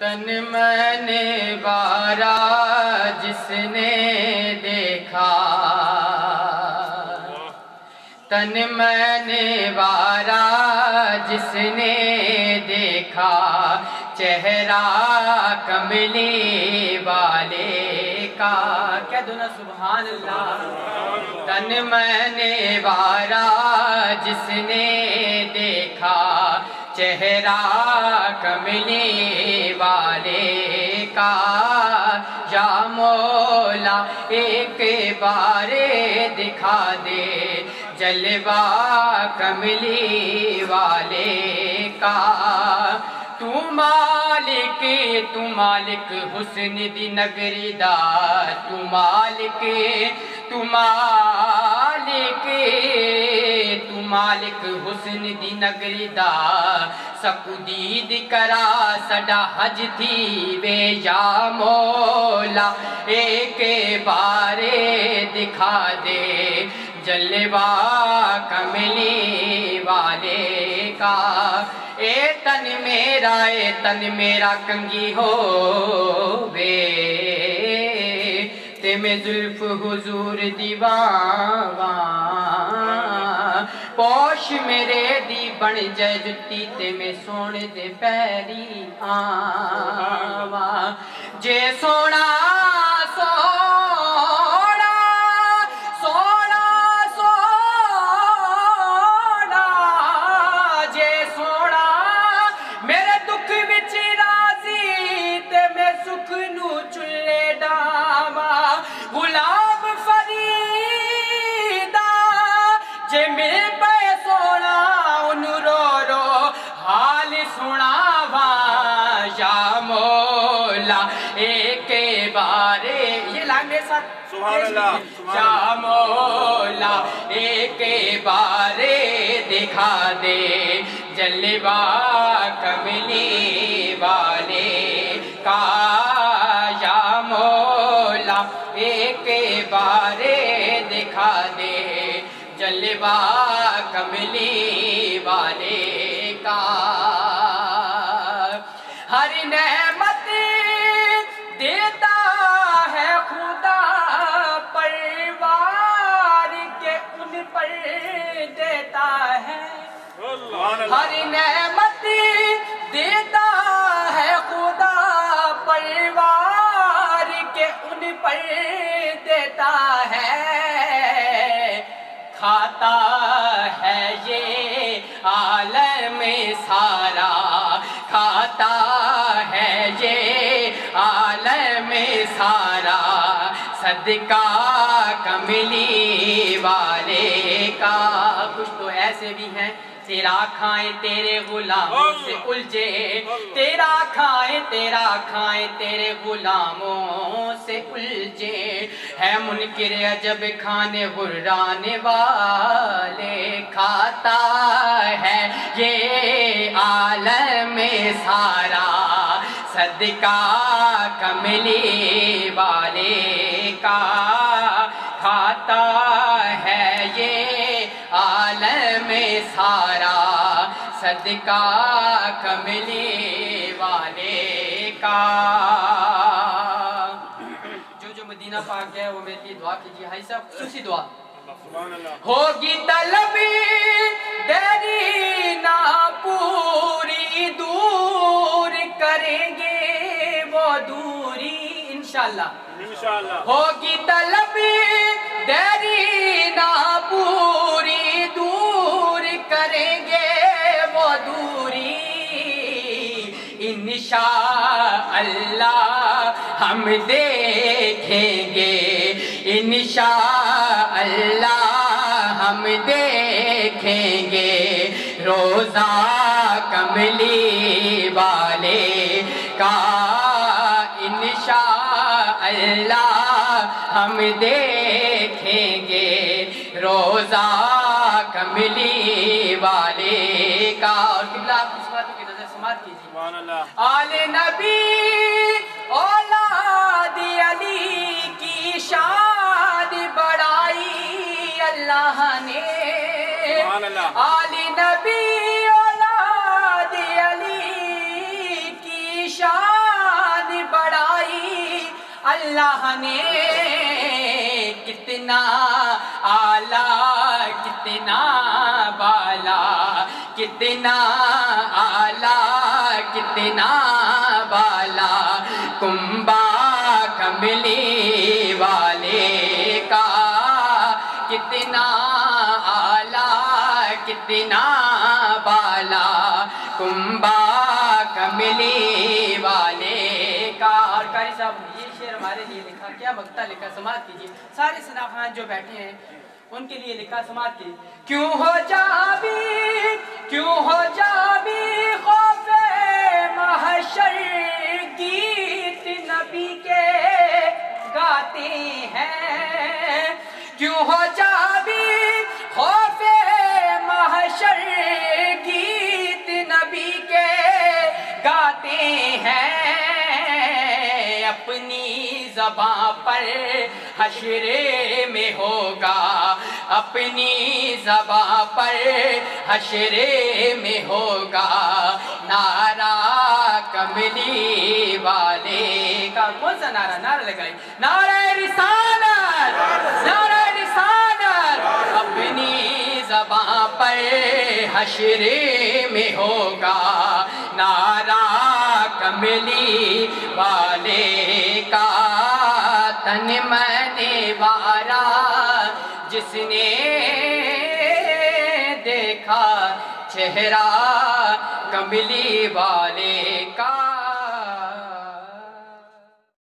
तन मैंने बारा जिसने देखा। तन मैंने बारा जिसने देखा। चेहरा कमली वाले का। क्या दोनों सुबहान अल्लाह तन मैंने बारा जिसने देखा। चेहरा कमली वाले का या मौला बारे दिखा दे जलवा कमली वाले का। तू मालिक तू मालिक हुस्न दी नगरी दा। तू मालिक तू मालिक मालिक हुस्न दी नगरी दा। सकुदीद करा सदा हज थी वे या मौला। एक बारे दिखा दे जलवा कमली वाले का। ए तन मेरा ए तन मेरा कंगी हो वे जुल्फ हुजूर दीवावा पोश मेरे दी बन जय जुत्ती ते में सोने दे पैरी आवा जे सोना सोना सोना सोना जे सोना मेरे दुख विच राजी या मौला एक बारे दिखा दे, जलवा कमली वाले। का या मौला एक बारे दिखा दे, जलवा कमली वाले। का हर नेमत पर देता है, खाता है ये आलम सारा। खाता है ये आलम सारा। सदका कमली वाले का कुछ तो ऐसे भी हैं तेरा खाए तेरे गुलामों से उलझे। तेरा खाए तेरा खाए तेरे गुलामों से उलझे। है मुनकिर अजब खाने हुर्राने वाले खाता है ये आलम में सारा। सदका कमली वाले का खाता है ये आलम सारा सदका कमली वाले का। जो जो मदीना पाक गए वो मेरे लिए दुआ कीजिए। हाई साहब सुसी दुआ। होगी तलबी देरी ना पूरी दूर करेंगे वो दूरी इंशाल्लाह। इंशाअल्लाह होगी तलबी देरी इंशा अल्लाह, हम देखेंगे। इंशा अल्लाह, हम देखेंगे। रोजा कमली वाले का इंशा अल्लाह, हम देखेंगे। रोजा कमली वाले का और समाज कीजिए। आले नबी औलाद अली की शान बड़ाई अल्लाह ने। आले नबी औलाद अली की शान बड़ाई अल्लाह ने। कितना आला कितना बाला कितना आला। कितना बाला कुंबा कमली वाले का। कितना आला, कितना बाला कुंबा कमली वाले का। और कारी साहब, ये शेर हमारे लिए लिखा, क्या वक्ता लिखा, समाज कीजिए सारे सनाखान जो बैठे हैं, उनके लिए लिखा समाज की क्यों हो जाबी, क्यों हो जाबी जबा पर हशरे में होगा, अपनी जबा पर हशरे में होगा। नारा कमली वाले का कौन सा नारा? नारा लगाए। नारा रिसालत नारा रिसालत अपनी जबा पर हशरे में होगा। नारा कमली वाले का तन मने वारा जिसने देखा चेहरा कमली वाले का।